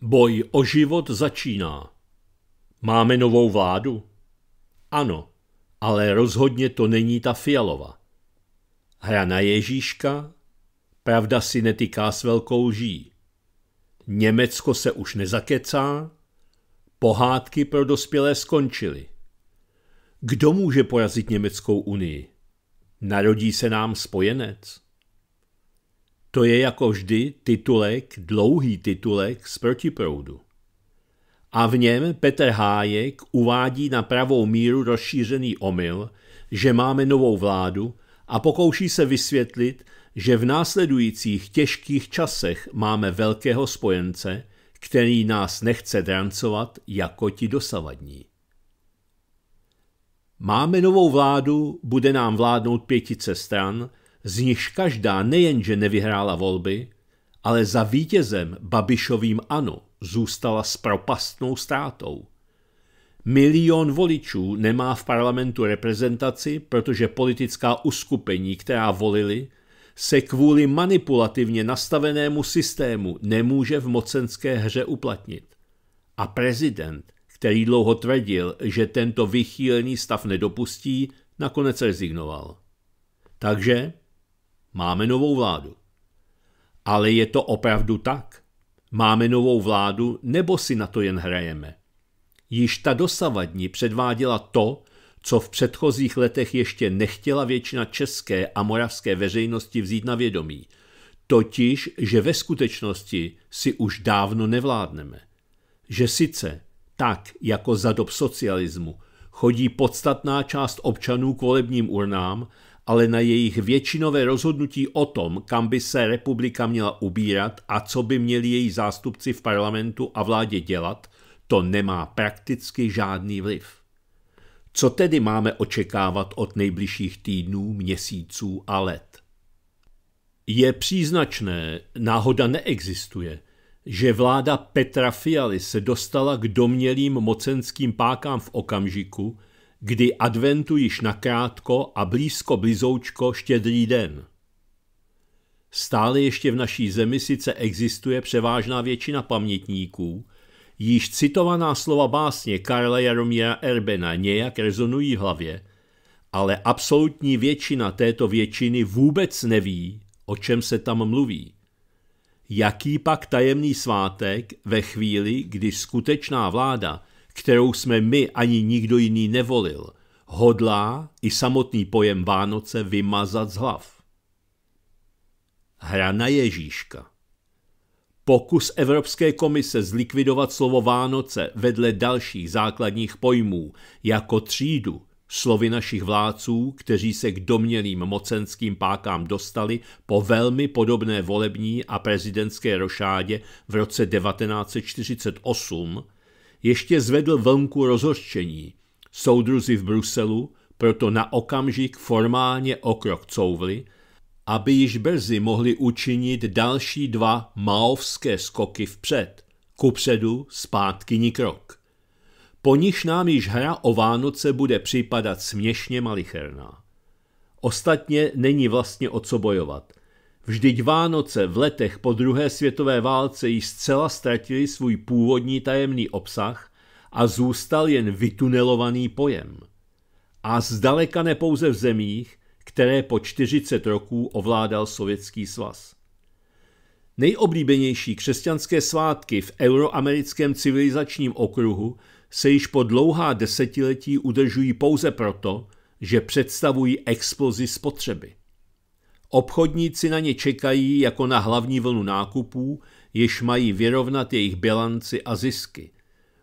Boj o život začíná. Máme novou vládu? Ano, ale rozhodně to není ta fialová. Hra na Ježíška? Pravda si netýká s velkou lží. Německo se už nezakecá? Pohádky pro dospělé skončily. Kdo může porazit Německou unii? Narodí se nám spojenec? To je jako vždy titulek, dlouhý titulek z protiproudu. A v něm Petr Hájek uvádí na pravou míru rozšířený omyl, že máme novou vládu a pokouší se vysvětlit, že v následujících těžkých časech máme velkého spojence, který nás nechce drancovat jako ti dosavadní. Máme novou vládu, bude nám vládnout pětice stran, z nichž každá nejenže nevyhrála volby, ale za vítězem Babišovým ano zůstala s propastnou ztrátou. Milion voličů nemá v parlamentu reprezentaci, protože politická uskupení, která volili, se kvůli manipulativně nastavenému systému nemůže v mocenské hře uplatnit. A prezident, který dlouho tvrdil, že tento vychýlený stav nedopustí, nakonec rezignoval. Takže máme novou vládu. Ale je to opravdu tak? Máme novou vládu nebo si na to jen hrajeme? Již ta dosavadní předváděla to, co v předchozích letech ještě nechtěla většina české a moravské veřejnosti vzít na vědomí, totiž, že ve skutečnosti si už dávno nevládneme. Že sice, tak jako za dob socialismu, chodí podstatná část občanů k volebním urnám, ale na jejich většinové rozhodnutí o tom, kam by se republika měla ubírat a co by měli její zástupci v parlamentu a vládě dělat, to nemá prakticky žádný vliv. Co tedy máme očekávat od nejbližších týdnů, měsíců a let? Je příznačné, náhoda neexistuje, že vláda Petra Fialy se dostala k domělým mocenským pákám v okamžiku, kdy adventu již nakrátko a blízko blizoučko štědrý den. Stále ještě v naší zemi sice existuje převážná většina pamětníků, Již citovaná slova básně Karla Jaromíra Erbena nějak rezonují v hlavě, ale absolutní většina této většiny vůbec neví, o čem se tam mluví. Jaký pak tajemný svátek ve chvíli, kdy skutečná vláda, kterou jsme my ani nikdo jiný nevolil, hodlá i samotný pojem Vánoce vymazat z hlav? Hra na Ježíška. Pokus Evropské komise zlikvidovat slovo Vánoce vedle dalších základních pojmů jako třídu, slovy našich vládců, kteří se k domělým mocenským pákám dostali po velmi podobné volební a prezidentské rošádě v roce 1948, ještě zvedl vlnku rozhořčení. Soudruzi v Bruselu proto na okamžik formálně o krok couvli aby již brzy mohli učinit další dva maovské skoky vpřed, kupředu, zpátky ni krok. Po nich nám již hra o Vánoce bude připadat směšně malicherná. Ostatně není vlastně o co bojovat. Vždyť Vánoce v letech po druhé světové válce již zcela ztratili svůj původní tajemný obsah a zůstal jen vytunelovaný pojem. A zdaleka ne pouze v zemích, které po 40 roků ovládal Sovětský svaz. Nejoblíbenější křesťanské svátky v euroamerickém civilizačním okruhu se již po dlouhá desetiletí udržují pouze proto, že představují explozi spotřeby. Obchodníci na ně čekají jako na hlavní vlnu nákupů, jež mají vyrovnat jejich bilanci a zisky.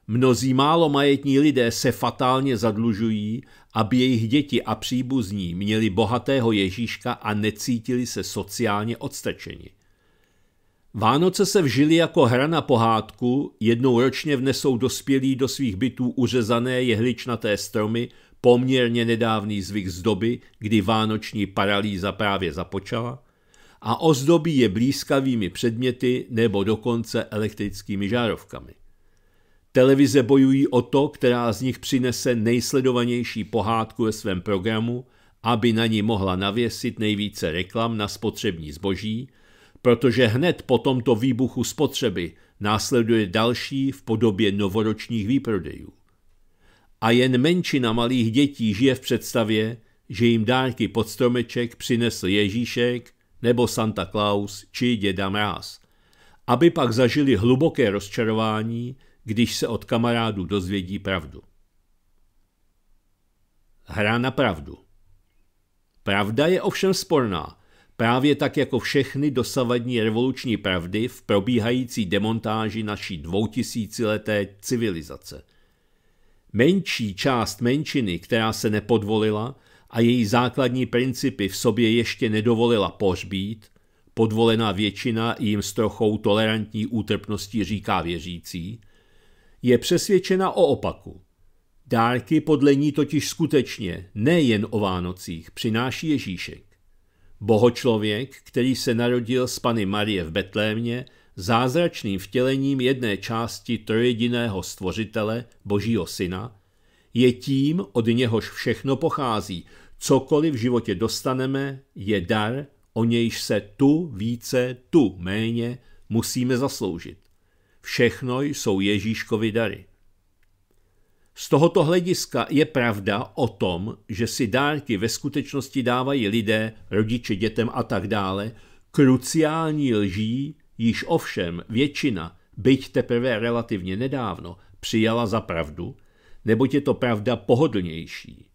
Mnozí málo majetní lidé se fatálně zadlužují, aby jejich děti a příbuzní měli bohatého Ježíška a necítili se sociálně odstrčeni. Vánoce se vžili jako hra na pohádku, jednou ročně vnesou dospělí do svých bytů uřezané jehličnaté stromy, poměrně nedávný zvyk z doby, kdy vánoční paralýza právě započala, a ozdobí je blízkavými předměty nebo dokonce elektrickými žárovkami. Televize bojují o to, která z nich přinese nejsledovanější pohádku ve svém programu, aby na ní mohla navěsit nejvíce reklam na spotřební zboží, protože hned po tomto výbuchu spotřeby následuje další v podobě novoročních výprodejů. A jen menšina malých dětí žije v představě, že jim dárky pod stromeček přinesl Ježíšek nebo Santa Claus či Děda Mráz, aby pak zažili hluboké rozčarování, když se od kamarádů dozvědí pravdu. Hra na pravdu. Pravda je ovšem sporná, právě tak jako všechny dosavadní revoluční pravdy v probíhající demontáži naší dvoutisícileté civilizace. Menší část menšiny, která se nepodvolila a její základní principy v sobě ještě nedovolila pohřbít, podvolená většina jim s trochou tolerantní útrpností říká věřící, je přesvědčena o opaku. Dárky podle ní totiž skutečně, nejen o Vánocích, přináší Ježíšek. Bohočlověk, který se narodil z Pany Marie v Betlémě, zázračným vtělením jedné části trojediného stvořitele, Božího syna, je tím, od něhož všechno pochází. Cokoliv v životě dostaneme, je dar, o nějž se tu více, tu méně musíme zasloužit. Všechno jsou Ježíškovi dary. Z tohoto hlediska je pravda o tom, že si dárky ve skutečnosti dávají lidé, rodiče dětem a tak dále, kruciální lží, již ovšem většina, byť teprve relativně nedávno, přijala za pravdu, neboť je to pravda pohodlnější.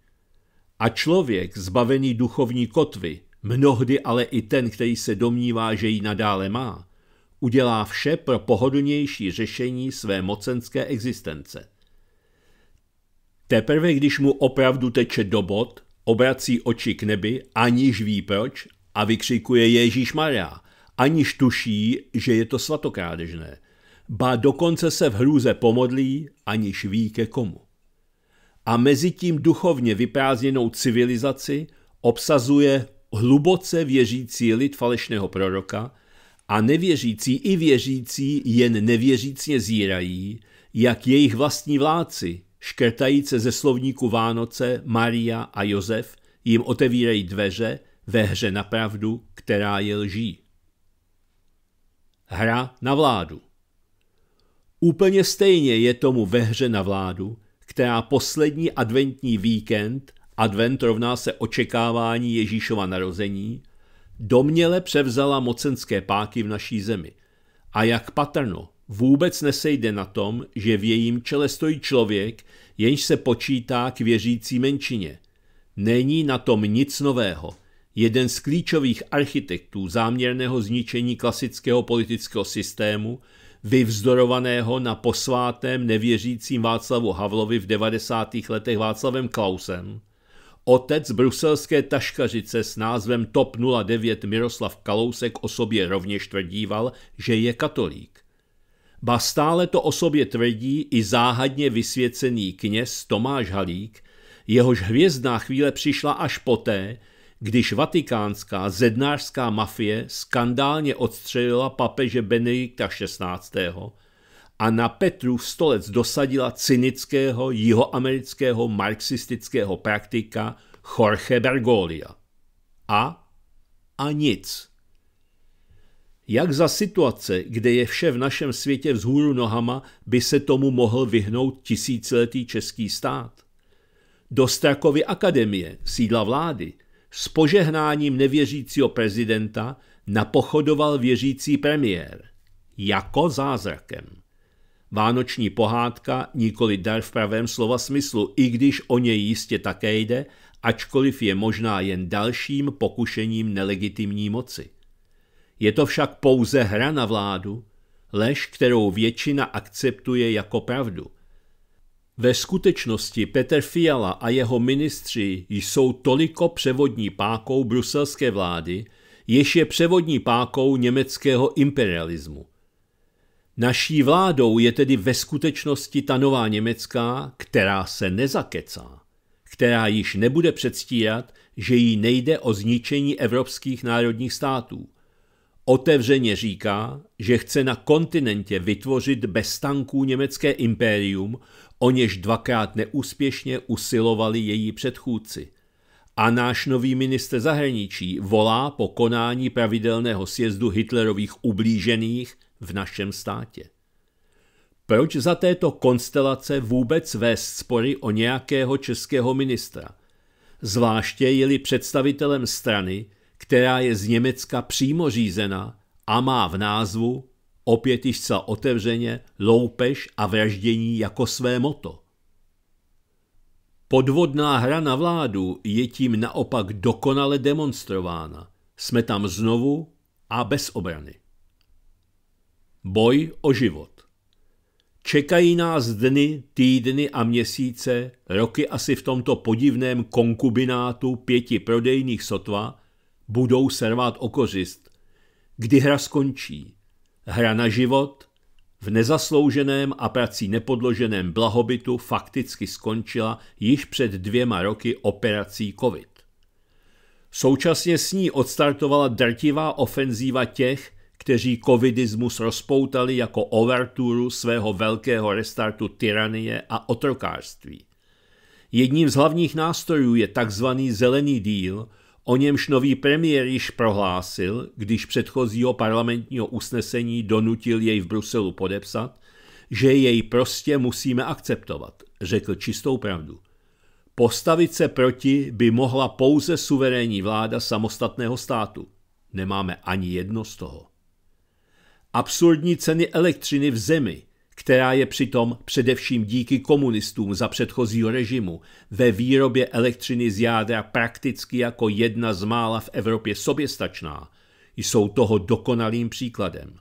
A člověk zbavený duchovní kotvy, mnohdy ale i ten, který se domnívá, že ji nadále má, udělá vše pro pohodlnější řešení své mocenské existence. Teprve když mu opravdu teče do bod, obrací oči k nebi, aniž ví proč a vykřikuje Ježíš Maria, aniž tuší, že je to svatokrádežné. Ba dokonce se v hrůze pomodlí, aniž ví ke komu. A mezi tím duchovně vyprázdněnou civilizaci obsazuje hluboce věřící lid falešného proroka, a nevěřící i věřící jen nevěřícně zírají, jak jejich vlastní vládci, škrtajíce ze slovníku Vánoce, Maria a Josef, jim otevírají dveře ve hře na pravdu, která je lží. Hra na vládu Úplně stejně je tomu ve hře na vládu, která poslední adventní víkend, advent rovná se očekávání Ježíšova narození, domněle převzala mocenské páky v naší zemi. A jak patrno, vůbec nesejde na tom, že v jejím čele stojí člověk, jenž se počítá k věřící menšině. Není na tom nic nového. Jeden z klíčových architektů záměrného zničení klasického politického systému, vyvzdorovaného na posvátném nevěřícím Václavu Havlovi v 90. letech Václavem Klausem, Otec bruselské taškařice s názvem TOP 09 Miroslav Kalousek o sobě rovněž tvrdíval, že je katolík. Ba stále to o sobě tvrdí i záhadně vysvěcený kněz Tomáš Halík, jehož hvězdná chvíle přišla až poté, když vatikánská zednářská mafie skandálně odstřelila papeže Benedikta XVI. a na Petru stolec dosadila cynického jihoamerického marxistického praktika Jorge Bergolia. A? A nic. Jak za situace, kde je vše v našem světě vzhůru nohama, by se tomu mohl vyhnout tisíciletý český stát? Do Strakovy akademie, sídla vlády, s požehnáním nevěřícího prezidenta napochodoval věřící premiér. Jako zázrakem. Vánoční pohádka nikoli dar v pravém slova smyslu, i když o něj jistě také jde, ačkoliv je možná jen dalším pokušením nelegitimní moci. Je to však pouze hra na vládu, lež, kterou většina akceptuje jako pravdu, Ve skutečnosti Petr Fiala a jeho ministři jsou toliko převodní pákou bruselské vlády, jež je převodní pákou německého imperialismu. Naší vládou je tedy ve skutečnosti ta nová německá, která se nezakecá, která již nebude předstírat, že jí nejde o zničení evropských národních států. Otevřeně říká, že chce na kontinentě vytvořit bez tanků německé impérium, o něž dvakrát neúspěšně usilovali její předchůdci. A náš nový ministr zahraničí volá po konání pravidelného sjezdu Hitlerových ublížených v našem státě. Proč za této konstelace vůbec vést spory o nějakého českého ministra? Zvláště je-li představitelem strany, která je z Německa přímo řízena a má v názvu opět již zcela otevřeně loupež a vraždění jako své moto. Podvodná hra na vládu je tím naopak dokonale demonstrována. Jsme tam znovu a bez obrany. Boj o život. Čekají nás dny, týdny a měsíce, roky asi v tomto podivném konkubinátu pěti prodejných sotva, budou servát o kořist. Kdy hra skončí? Hra na život v nezaslouženém a prací nepodloženém blahobytu fakticky skončila již před dvěma roky operací COVID. Současně s ní odstartovala drtivá ofenzíva těch, kteří covidismus rozpoutali jako overturu svého velkého restartu tyranie a otrokářství. Jedním z hlavních nástrojů je takzvaný zelený díl, o němž nový premiér již prohlásil, když předchozího parlamentního usnesení donutil jej v Bruselu podepsat, že jej prostě musíme akceptovat, řekl čistou pravdu. Postavit se proti by mohla pouze suverénní vláda samostatného státu. Nemáme ani jedno z toho absurdní ceny elektřiny v zemi, která je přitom především díky komunistům za předchozího režimu ve výrobě elektřiny z jádra prakticky jako jedna z mála v Evropě soběstačná, jsou toho dokonalým příkladem.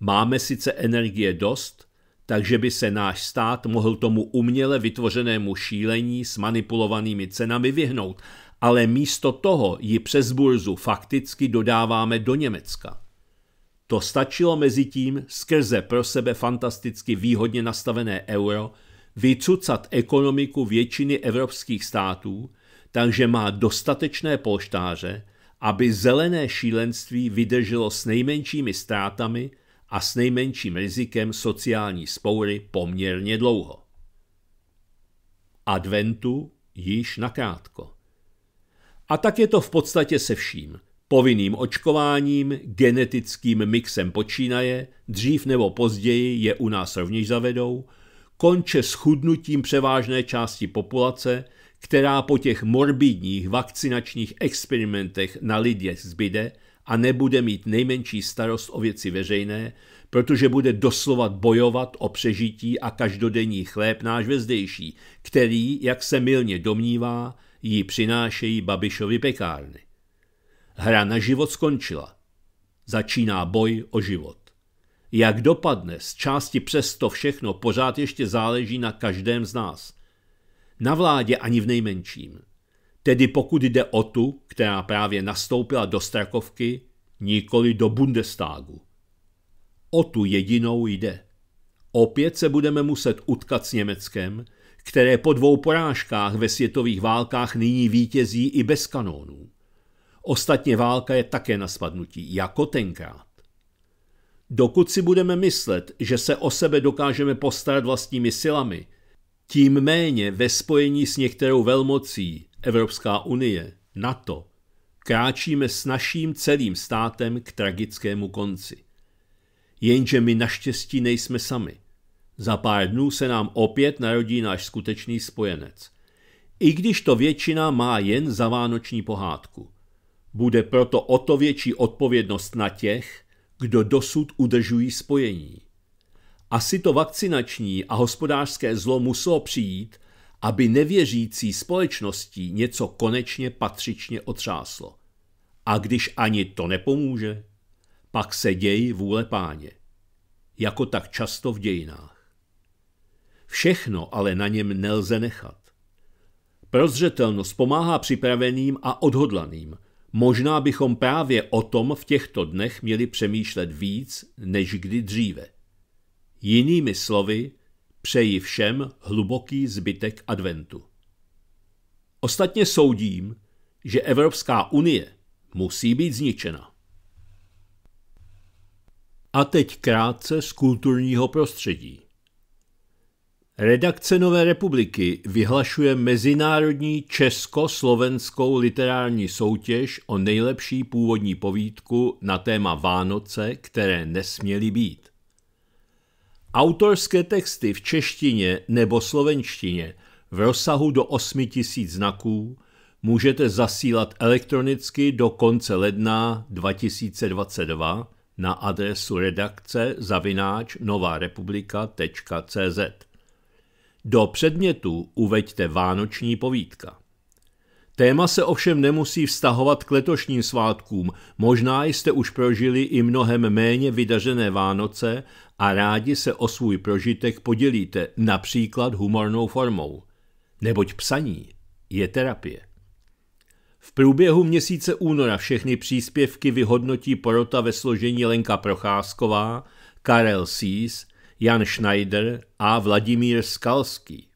Máme sice energie dost, takže by se náš stát mohl tomu uměle vytvořenému šílení s manipulovanými cenami vyhnout, ale místo toho ji přes burzu fakticky dodáváme do Německa. To stačilo mezi tím skrze pro sebe fantasticky výhodně nastavené euro vycucat ekonomiku většiny evropských států, takže má dostatečné polštáře, aby zelené šílenství vydrželo s nejmenšími ztrátami a s nejmenším rizikem sociální spoury poměrně dlouho. Adventu již nakrátko. A tak je to v podstatě se vším – Povinným očkováním, genetickým mixem počínaje, dřív nebo později je u nás rovněž zavedou, konče schudnutím převážné části populace, která po těch morbidních vakcinačních experimentech na lidech zbyde a nebude mít nejmenší starost o věci veřejné, protože bude doslova bojovat o přežití a každodenní chléb náš vezdejší, který, jak se milně domnívá, jí přinášejí Babišovi pekárny. Hra na život skončila. Začíná boj o život. Jak dopadne, z části přesto všechno pořád ještě záleží na každém z nás. Na vládě ani v nejmenším. Tedy pokud jde o tu, která právě nastoupila do Strakovky, nikoli do Bundestagu. O tu jedinou jde. Opět se budeme muset utkat s Německem, které po dvou porážkách ve světových válkách nyní vítězí i bez kanónů. Ostatně válka je také na spadnutí, jako tenkrát. Dokud si budeme myslet, že se o sebe dokážeme postarat vlastními silami, tím méně ve spojení s některou velmocí Evropská unie, NATO, kráčíme s naším celým státem k tragickému konci. Jenže my naštěstí nejsme sami. Za pár dnů se nám opět narodí náš skutečný spojenec. I když to většina má jen za vánoční pohádku. Bude proto o to větší odpovědnost na těch, kdo dosud udržují spojení. Asi to vakcinační a hospodářské zlo muselo přijít, aby nevěřící společností něco konečně patřičně otřáslo. A když ani to nepomůže, pak se děj vůle páně, jako tak často v dějinách. Všechno ale na něm nelze nechat. Prozřetelnost pomáhá připraveným a odhodlaným. Možná bychom právě o tom v těchto dnech měli přemýšlet víc než kdy dříve. Jinými slovy, přeji všem hluboký zbytek adventu. Ostatně soudím, že Evropská unie musí být zničena. A teď krátce z kulturního prostředí. Redakce Nové republiky vyhlašuje mezinárodní československou literární soutěž o nejlepší původní povídku na téma Vánoce, které nesměly být. Autorské texty v češtině nebo slovenštině v rozsahu do 8000 znaků můžete zasílat elektronicky do konce ledna 2022 na adresu redakce zavináč novarepublika.cz. Do předmětu uveďte Vánoční povídka. Téma se ovšem nemusí vztahovat k letošním svátkům, možná jste už prožili i mnohem méně vydařené Vánoce a rádi se o svůj prožitek podělíte, například humornou formou. Neboť psaní je terapie. V průběhu měsíce února všechny příspěvky vyhodnotí porota ve složení Lenka Procházková, Karel Sís, Jan Schneider a Vladimír Skalský.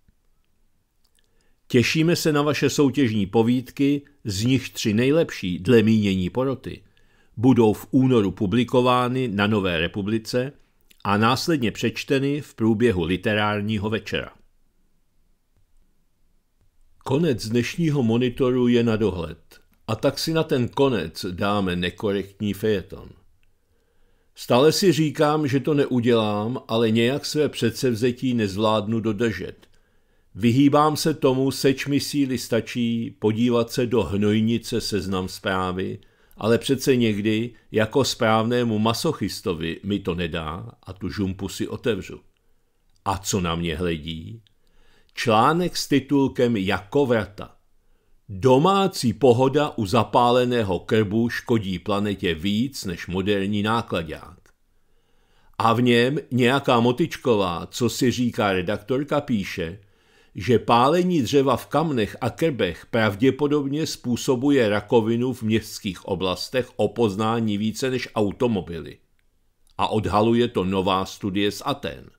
Těšíme se na vaše soutěžní povídky, z nich tři nejlepší dle mínění poroty. Budou v únoru publikovány na Nové republice a následně přečteny v průběhu literárního večera. Konec dnešního monitoru je na dohled a tak si na ten konec dáme nekorektní fejeton. Stále si říkám, že to neudělám, ale nějak své předsevzetí nezvládnu dodržet. Vyhýbám se tomu, seč mi síly stačí podívat se do hnojnice seznam zprávy, ale přece někdy jako správnému masochistovi mi to nedá a tu žumpu si otevřu. A co na mě hledí? Článek s titulkem Jako vrata. Domácí pohoda u zapáleného krbu škodí planetě víc než moderní nákladák. A v něm nějaká motičková, co si říká redaktorka, píše, že pálení dřeva v kamnech a krbech pravděpodobně způsobuje rakovinu v městských oblastech o poznání více než automobily. A odhaluje to nová studie z Aten.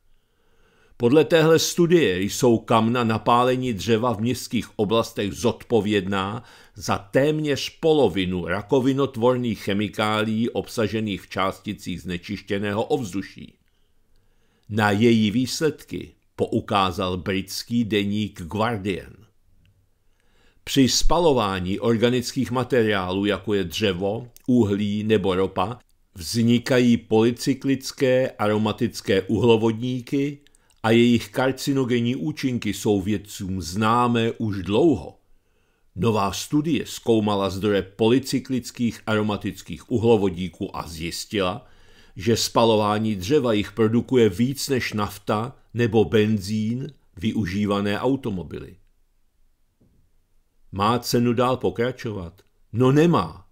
Podle téhle studie jsou kamna napálení dřeva v městských oblastech zodpovědná za téměř polovinu rakovinotvorných chemikálií obsažených v částicích znečištěného ovzduší. Na její výsledky poukázal britský deník Guardian. Při spalování organických materiálů, jako je dřevo, uhlí nebo ropa, vznikají polycyklické aromatické uhlovodníky, a jejich karcinogenní účinky jsou vědcům známé už dlouho. Nová studie zkoumala zdroje polycyklických aromatických uhlovodíků a zjistila, že spalování dřeva jich produkuje víc než nafta nebo benzín využívané automobily. Má cenu dál pokračovat? No nemá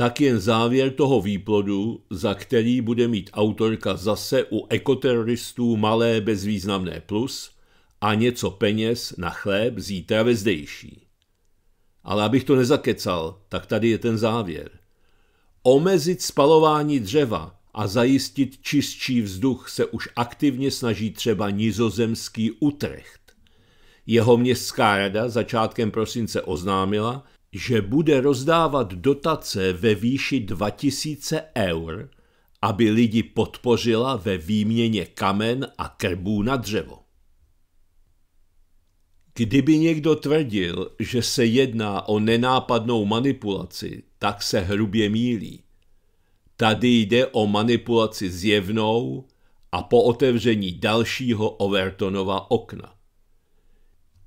tak jen závěr toho výplodu, za který bude mít autorka zase u ekoteroristů malé bezvýznamné plus a něco peněz na chléb zítra ve zdejší. Ale abych to nezakecal, tak tady je ten závěr. Omezit spalování dřeva a zajistit čistší vzduch se už aktivně snaží třeba nizozemský Utrecht. Jeho městská rada začátkem prosince oznámila, že bude rozdávat dotace ve výši 2000 eur, aby lidi podpořila ve výměně kamen a krbů na dřevo. Kdyby někdo tvrdil, že se jedná o nenápadnou manipulaci, tak se hrubě mílí. Tady jde o manipulaci zjevnou a po otevření dalšího Overtonova okna.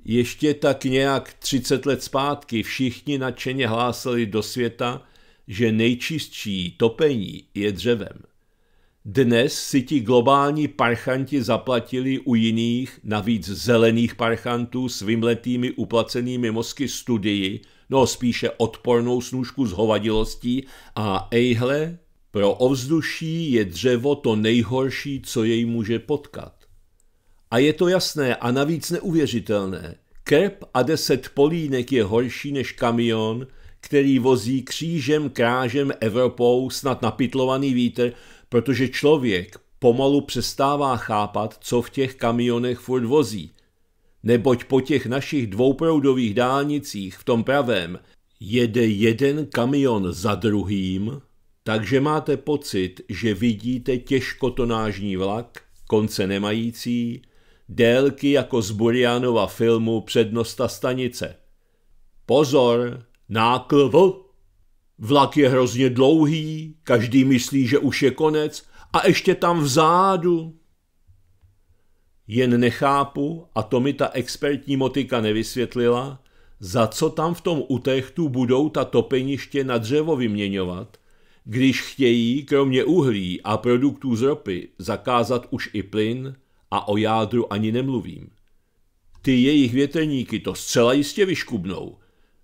Ještě tak nějak 30 let zpátky všichni nadšeně hlásali do světa, že nejčistší topení je dřevem. Dnes si ti globální parchanti zaplatili u jiných, navíc zelených parchantů s vymletými uplacenými mozky studii, no spíše odpornou snůžku z hovadilostí a ejhle, pro ovzduší je dřevo to nejhorší, co jej může potkat. A je to jasné a navíc neuvěřitelné. Krb a deset polínek je horší než kamion, který vozí křížem krážem Evropou snad napitlovaný vítr, protože člověk pomalu přestává chápat, co v těch kamionech furt vozí. Neboť po těch našich dvouproudových dálnicích v tom pravém jede jeden kamion za druhým, takže máte pocit, že vidíte těžkotonážní vlak, konce nemající, délky jako z Burianova filmu Přednosta stanice. Pozor, náklv! Vlak je hrozně dlouhý, každý myslí, že už je konec a ještě tam vzadu. Jen nechápu, a to mi ta expertní motika nevysvětlila, za co tam v tom utechtu budou ta topeniště na dřevo vyměňovat, když chtějí, kromě uhlí a produktů z ropy, zakázat už i plyn a o jádru ani nemluvím. Ty jejich větrníky to zcela jistě vyškubnou,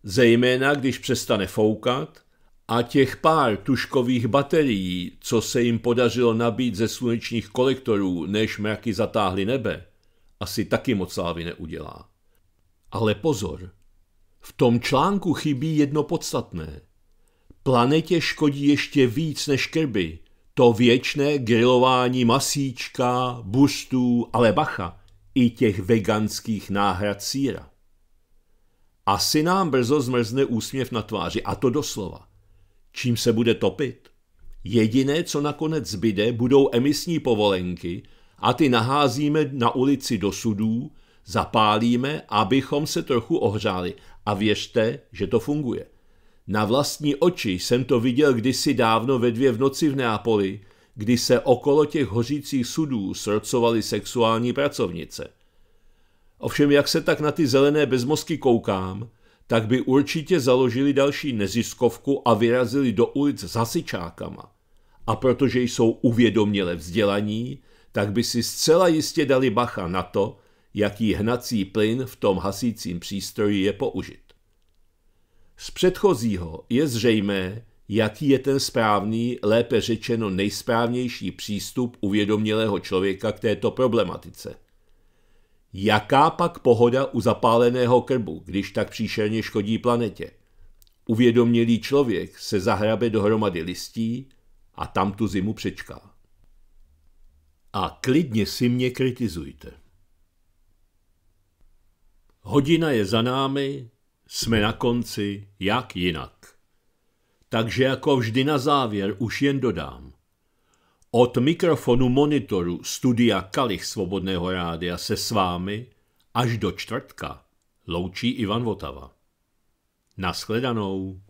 zejména když přestane foukat a těch pár tuškových baterií, co se jim podařilo nabít ze slunečních kolektorů, než mraky zatáhly nebe, asi taky moc slávy neudělá. Ale pozor, v tom článku chybí jedno podstatné. Planetě škodí ještě víc než krby, to věčné grilování masíčka, bustů, ale bacha, i těch veganských náhrad síra. Asi nám brzo zmrzne úsměv na tváři, a to doslova. Čím se bude topit? Jediné, co nakonec zbyde, budou emisní povolenky a ty naházíme na ulici do sudů, zapálíme, abychom se trochu ohřáli. A věřte, že to funguje. Na vlastní oči jsem to viděl kdysi dávno ve dvě v noci v Neapoli, kdy se okolo těch hořících sudů srcovaly sexuální pracovnice. Ovšem, jak se tak na ty zelené bezmozky koukám, tak by určitě založili další neziskovku a vyrazili do ulic s hasičákama. A protože jsou uvědoměle vzdělaní, tak by si zcela jistě dali bacha na to, jaký hnací plyn v tom hasícím přístroji je použit. Z předchozího je zřejmé, jaký je ten správný, lépe řečeno nejsprávnější přístup uvědomělého člověka k této problematice. Jaká pak pohoda u zapáleného krbu, když tak příšerně škodí planetě? Uvědomělý člověk se zahrabe dohromady listí a tam tu zimu přečká. A klidně si mě kritizujte. Hodina je za námi, jsme na konci, jak jinak. Takže jako vždy na závěr už jen dodám. Od mikrofonu monitoru studia Kalich Svobodného rádia se s vámi až do čtvrtka loučí Ivan Votava. Naschledanou.